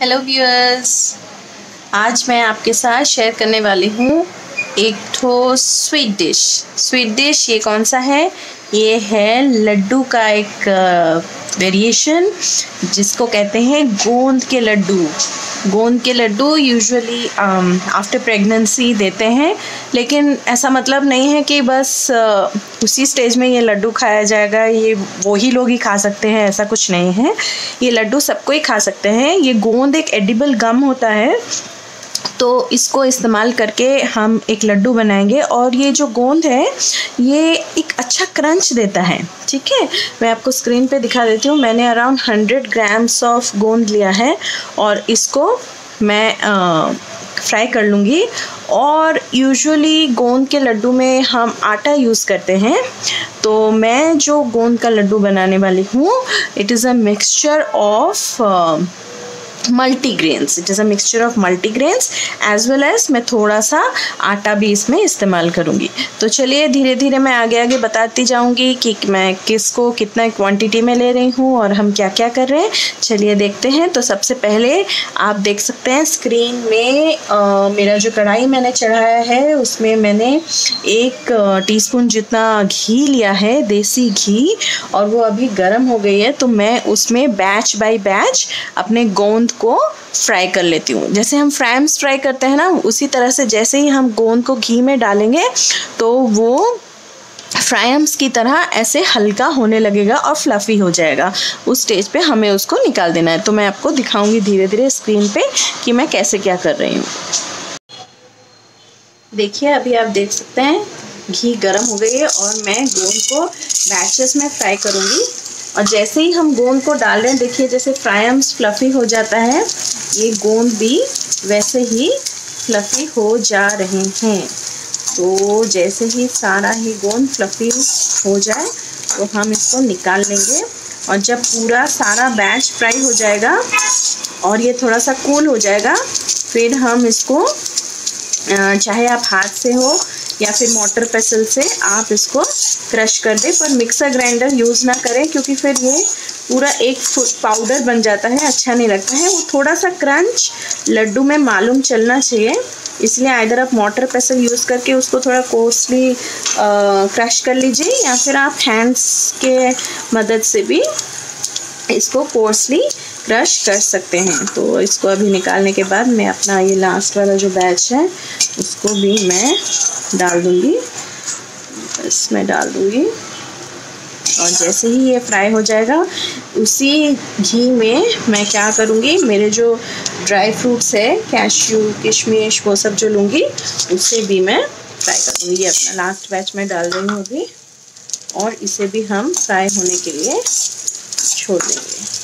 Hello viewers आज मैं आपके साथ शेयर करने वाली हूँ एक ठो स्वीट डिश स्वीट डिश ये कौन सा है? ये है लड्डू का एक वेरिएशन जिसको कहते हैं गोंद के लड्डू। गोंद के लड्डू यूजुअली आफ्टर प्रेगनेंसी देते हैं लेकिन ऐसा मतलब नहीं है कि बस uh, उसी स्टेज में ये लड्डू खाया जाएगा ये वो ही लोग ही खा सकते हैं ऐसा कुछ नहीं है। ये लड्डू सबको ही खा सकते हैं। ये गोंद एक एडिबल गम होता है तो इसको इस्तेमाल करके हम एक लड्डू बनाएँगे और ये जो गोंद है, ये एक अच्छा क्रंच देता है। ठीक है? मैं आपको स्क्रीन पे दिखा देती हूँ। मैंने अराउंड हंड्रेड ग्राम्स ऑफ़ गोंद लिया है और इसको मैं फ्राई कर लूँगी। और यूजुअली गोंद के लड्डू में हम आटा यूज़ करते हैं। तो मैं जो गोंद का लड्डू बनाने वाली हूँ, it is a mixture of multi grains it is a mixture of multi grains as well as मैं थोड़ा सा आटा भी इसमें इस्तेमाल करूँगी। तो चलिए धीरे धीरे मैं आगे आगे बताती जाऊँगी कि मैं किसको कितना क्वांटिटी में ले रही हूँ और हम क्या क्या कर रहे हैं। चलिए देखते हैं। तो सबसे पहले आप देख सकते हैं स्क्रीन में आ, मेरा जो कढ़ाई मैंने चढ़ाया है उसमें मैंने एक टीस्पून जितना घी लिया है देसी घी और वो अभी गर्म हो गई है तो मैं उसमें बैच बाय बैच अपने गोंद को फ्राई कर लेती हूँ। जैसे हम फ्राइम्स फ्राई करते हैं ना, उसी तरह से जैसे ही हम गोंद को घी में डालेंगे तो वो फ्राइम्स की तरह ऐसे हल्का होने लगेगा और फ्लफ़ी हो जाएगा। उस स्टेज पे हमें उसको निकाल देना है। तो मैं आपको दिखाऊँगी धीरे धीरे स्क्रीन पे कि मैं कैसे क्या कर रही हूँ। देखिए, अभी आप देख सकते हैं, घी गर्म हो गई है और मैं गोंद को बैचेस में फ्राई करूँगी। और जैसे ही हम गोंद को डाल रहे हैं, देखिए जैसे फ्राइम्स फ्लफ़ी हो जाता है, ये गोंद भी वैसे ही फ्लफ़ी हो जा रहे हैं। तो जैसे ही सारा ही गोंद फ्लफ़ी हो जाए तो हम इसको निकाल लेंगे और जब पूरा सारा बैच फ्राई हो जाएगा और ये थोड़ा सा कूल हो जाएगा, फिर हम इसको चाहे आप हाथ से हो या फिर मोटर पेसल से आप इसको क्रश कर दें। पर मिक्सर ग्राइंडर यूज़ ना करें, क्योंकि फिर ये पूरा एक पाउडर बन जाता है अच्छा नहीं लगता है। वो थोड़ा सा क्रंच लड्डू में मालूम चलना चाहिए, इसलिए आइधर आप मोटर पेसल यूज़ करके उसको थोड़ा कोर्सली क्रश कर लीजिए, या फिर आप हैंड्स के मदद से भी इसको कोर्सली क्रश कर सकते हैं। तो इसको अभी निकालने के बाद मैं अपना ये लास्ट वाला जो बैच है, उसको भी मैं डाल दूँगी। बस मैं डाल दूँगी। और जैसे ही ये फ्राई हो जाएगा, उसी घी में मैं क्या करूँगी, मेरे जो ड्राई फ्रूट्स है कैश्यू किशमिश वो सब जो लूँगी, उसे भी मैं फ्राई कर दूँगी। अपना लास्ट बैच में डाल रही हूँ अभी। और इसे भी हम फ्राई होने के लिए छोड़ देंगे।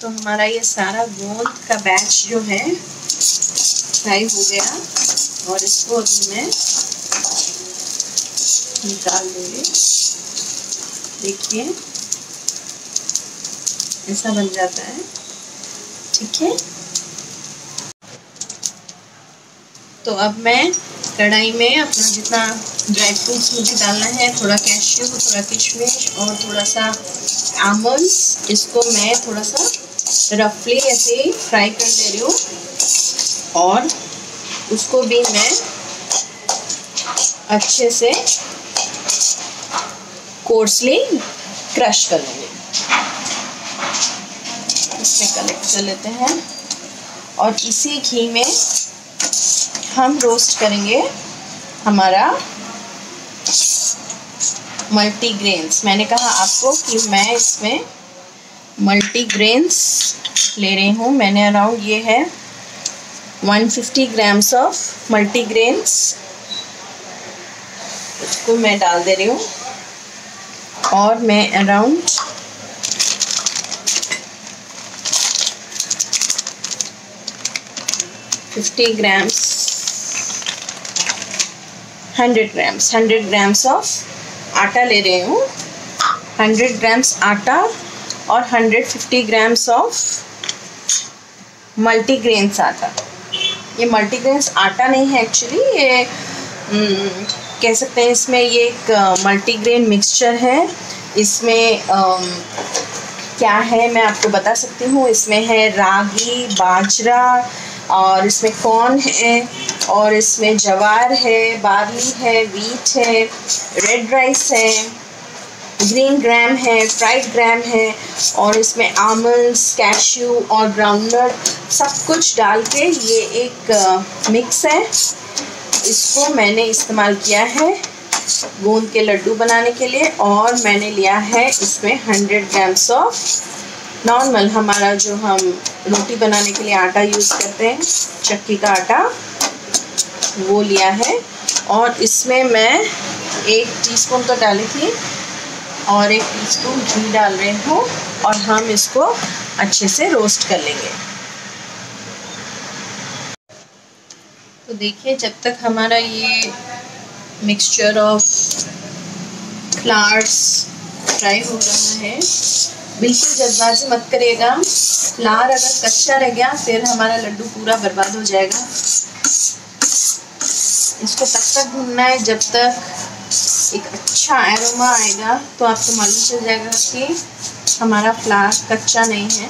तो हमारा ये सारा गोंद का बैच जो है फ्राई हो गया। और इसको अभी मैं निकाल दूँगी देखिए, ऐसा बन जाता है। ठीक है? तो अब मैं कढ़ाई में अपना जितना ड्राई फ्रूट्स मुझे डालना है, थोड़ा कैश्यू थोड़ा किशमिश और थोड़ा सा आमंड्स इसको मैं थोड़ा सा रफली ऐसे फ्राई कर दे रही हूँ। और उसको भी मैं अच्छे से कोर्सली क्रश कर लूँगी। इसमें कलेक्ट कर लेते हैं। और इसी घी में हम रोस्ट करेंगे हमारा मल्टी ग्रेन्स मैंने कहा आपको कि मैं इसमें मल्टी ग्रेन्स ले रही हूँ। मैंने अराउंड ये है 150 ग्राम्स ऑफ़ मल्टी ग्रेन्स उसको मैं डाल दे रही हूँ। और मैं around fifty grams, hundred grams hundred grams of atta ले रही हूँ। हंड्रेड ग्राम्स आटा और 150 ग्राम्स ऑफ़ मल्टीग्रेन्स आटा। ये मल्टीग्रेन्स आटा नहीं है एक्चुअली ये कह सकते हैं इसमें ये एक मल्टीग्रेन मिक्सचर है। इसमें um, क्या है मैं आपको बता सकती हूँ। इसमें है रागी बाजरा और इसमें कॉर्न है और इसमें जवार है बार्ली है वीट है रेड राइस है। ग्रीन ग्राम है फ्राइड ग्राम है और इसमें आमंड्स, कैश्यू और ग्राउंडनट सब कुछ डाल के ये एक मिक्स है। इसको मैंने इस्तेमाल किया है गोंद के लड्डू बनाने के लिए और मैंने लिया है इसमें हंड्रेड ग्राम्स ऑफ़ नॉर्मल हमारा जो हम रोटी बनाने के लिए आटा यूज़ करते हैं, चक्की का आटा, वो लिया है। और इसमें मैं एक टीस्पून तो डाली थी। और एक टीस्पून घी डाल रही हूँ और हम इसको अच्छे से रोस्ट कर लेंगे। तो देखिए, जब तक हमारा ये मिक्सचर ऑफ़ फ्लावर्स फ्राई हो रहा है, बिल्कुल जल्दबाजी मत करिएगा। फ्लावर अगर कच्चा रह गया, फिर हमारा लड्डू पूरा बर्बाद हो जाएगा। इसको तब तक भूनना है जब तक एक अच्छा एरोमा आएगा तो आपको मालूम चल जाएगा कि हमारा फ्लावर कच्चा नहीं है।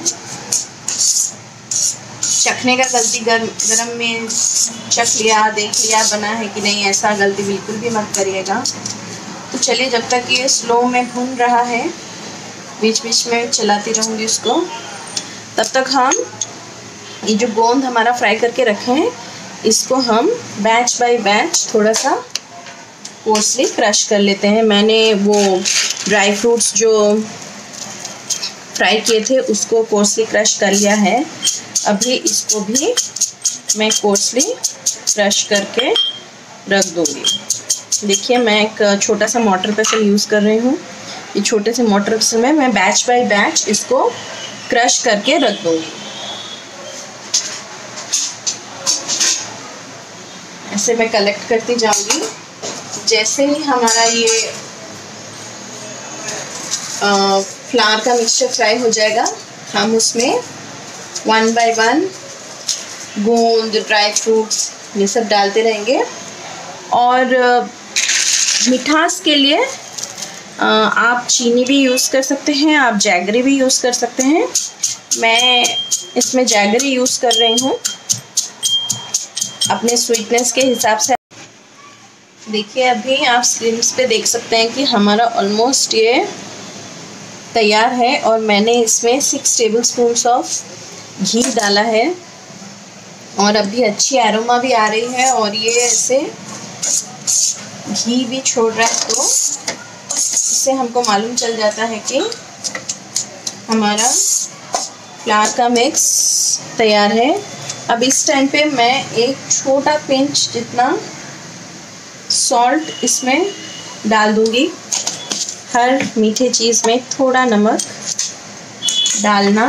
चखने का गलती गर्म गर्म में चख लिया, देख लिया, बना है कि नहीं, ऐसा गलती बिल्कुल भी मत करिएगा। तो चलिए, जब तक ये स्लो में भून रहा है बीच बीच में चलाती रहूँगी उसको। तब तक हम ये जो गोंद हमारा फ्राई करके रखे हैं, इसको हम बैच बाय बैच थोड़ा सा कोर्सली क्रश कर लेते हैं। मैंने वो ड्राई फ्रूट्स जो फ्राई किए थे, उसको कोर्सली क्रश कर लिया है। अभी इसको भी मैं कोर्सली क्रश करके रख दूँगी। देखिए, मैं एक छोटा सा मोटर पेसल यूज़ कर रही हूँ। ये छोटे से मोटर पेसल में मैं बैच बाय बैच इसको क्रश करके रख दूँगी। ऐसे मैं कलेक्ट करती जाऊँगी। जैसे ही हमारा ये फ्लावर का मिक्सचर फ्राई हो जाएगा, हम उसमें वन बाय वन गोंद ड्राई फ्रूट्स ये सब डालते रहेंगे। और मिठास के लिए आप चीनी भी यूज़ कर सकते हैं, आप जैगरी भी यूज़ कर सकते हैं। मैं इसमें जैगरी यूज़ कर रही हूँ। अपने स्वीटनेस के हिसाब से देखिए, अभी आप स्क्रीन पे देख सकते हैं कि हमारा ऑलमोस्ट ये तैयार है और मैंने इसमें six tablespoon of ghee डाला है। और अभी अच्छी एरोमा भी आ रही है और ये ऐसे घी भी छोड़ रहा है तो इससे हमको मालूम चल जाता है कि हमारा फ्लावर का मिक्स तैयार है। अब इस टाइम पे मैं एक छोटा पिंच जितना सॉल्ट इसमें डाल दूँगी। हर मीठे चीज़ में थोड़ा नमक डालना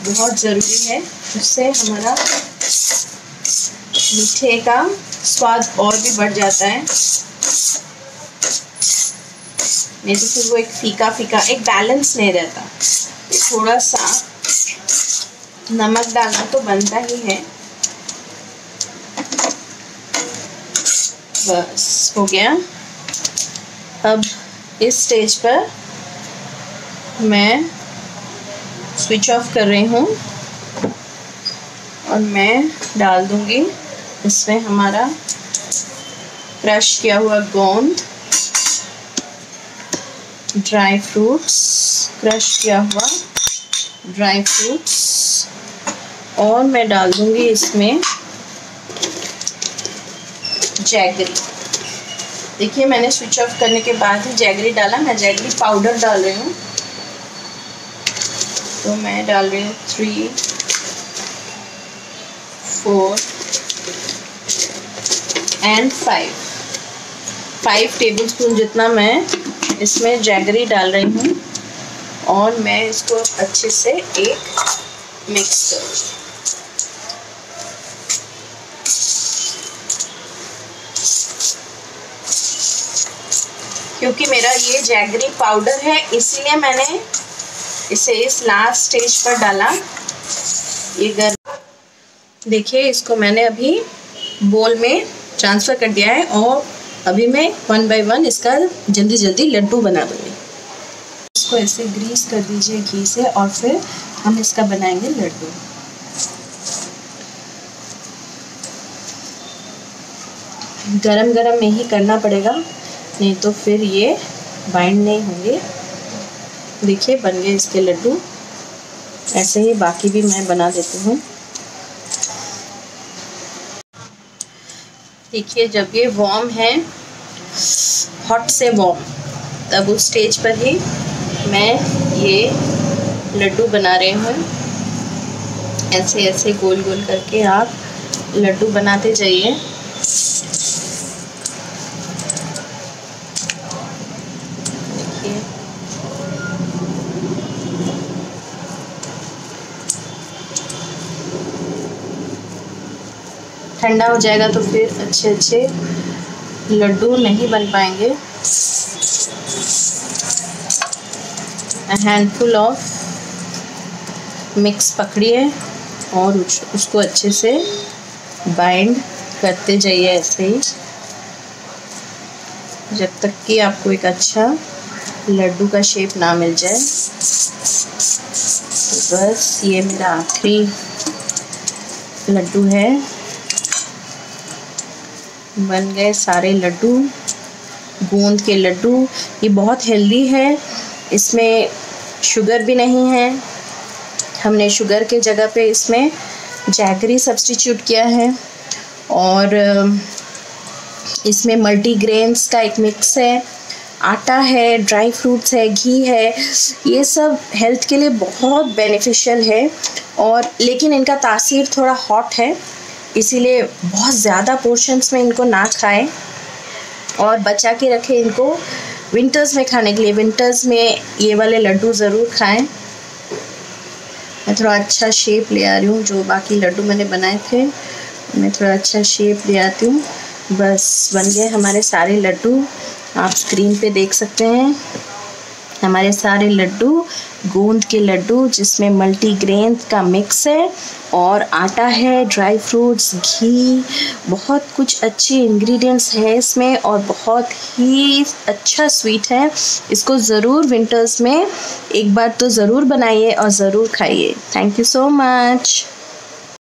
बहुत ज़रूरी है उससे हमारा मीठे का स्वाद और भी बढ़ जाता है। नहीं तो फिर वो एक फीका फीका एक बैलेंस नहीं रहता। थोड़ा सा नमक डालना तो बनता ही है। बस हो गया। अब इस स्टेज पर मैं स्विच ऑफ़ कर रही हूँ और मैं डाल दूँगी इसमें हमारा क्रश किया हुआ गोंद ड्राई फ्रूट्स क्रश किया हुआ ड्राई फ्रूट्स और मैं डाल दूँगी इसमें जैगरी। देखिए, मैंने स्विच ऑफ़ करने के बाद ही जैगरी डाला। मैं जैगरी पाउडर डाल रही हूँ। तो मैं डाल रही हूँ three four and five five tablespoon जितना मैं इसमें जैगरी डाल रही हूँ। और मैं इसको अच्छे से एक मिक्स करूँ क्योंकि मेरा ये जैगरी पाउडर है, इसीलिए मैंने इसे इस लास्ट स्टेज पर डाला। ये गर्म देखिए, इसको मैंने अभी बोल में ट्रांसफ़र कर दिया है और अभी मैं वन बाय वन इसका जल्दी जल्दी लड्डू बना दूँगी। इसको ऐसे ग्रीस कर दीजिए घी से और फिर हम इसका बनाएँगे लड्डू। गरम गरम में ही करना पड़ेगा। नहीं तो फिर ये बाइंड नहीं होंगे। देखिए, बन गए इसके लड्डू। ऐसे ही बाकी भी मैं बना देती हूँ। देखिए, जब ये वॉर्म है हॉट से वॉर्म तब उस स्टेज पर ही मैं ये लड्डू बना रही हूँ। ऐसे ऐसे गोल गोल करके आप लड्डू बनाते जाइए। ठंडा हो जाएगा तो फिर अच्छे अच्छे लड्डू नहीं बन पाएँगे। हैंडफुल ऑफ़ मिक्स पकड़िए और उसको अच्छे से बाइंड करते जाइए ऐसे ही। जब तक कि आपको एक अच्छा लड्डू का शेप ना मिल जाए। तो बस ये मेरा आखिरी लड्डू है। बन गए सारे लड्डू गोंद के लड्डू। ये बहुत हेल्दी है। इसमें शुगर भी नहीं है। हमने शुगर के जगह पे इसमें जैगरी सब्सटीट्यूट किया है। और इसमें मल्टी ग्रेन्स का एक मिक्स है। आटा है ड्राई फ्रूट्स है, घी है। ये सब हेल्थ के लिए बहुत बेनिफिशियल है। और, लेकिन इनका तासीर थोड़ा हॉट है। इसीलिए बहुत ज़्यादा पोर्शंस में इनको ना खाएँ और बचा के रखें इनको। विंटर्स में खाने के लिए विंटर्स में ये वाले लड्डू ज़रूर खाएँ। मैं थोड़ा अच्छा शेप ले आ रही हूँ, जो बाकी लड्डू मैंने बनाए थे। मैं थोड़ा अच्छा शेप ले आती हूँ। बस बन गए हमारे सारे लड्डू। आप स्क्रीन पे देख सकते हैं। हमारे सारे लड्डू, गोंद के लड्डू, जिसमें मल्टी ग्रेन का मिक्स है और आटा है ड्राई फ्रूट्स घी, बहुत कुछ अच्छे इंग्रेडिएंट्स है इसमें और बहुत ही अच्छा स्वीट है। इसको ज़रूर विंटर्स में एक बार तो ज़रूर बनाइए और ज़रूर खाइए। Thank you so much